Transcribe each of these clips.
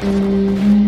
Música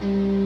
Música